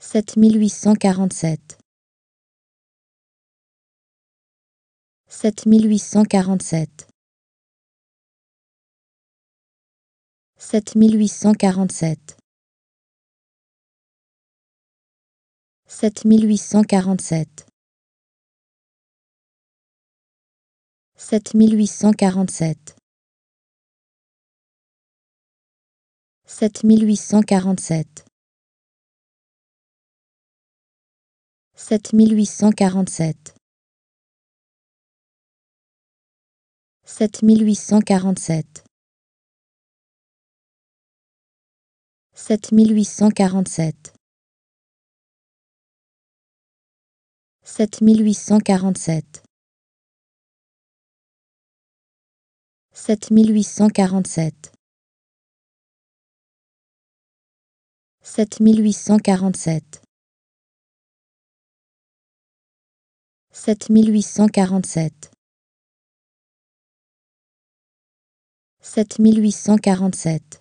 7847 7847 7847 7847 7847 7847 7847 7847 7847 7847 7847 7847 Sept mille huit cent quarante-sept. Sept mille huit cent quarante-sept.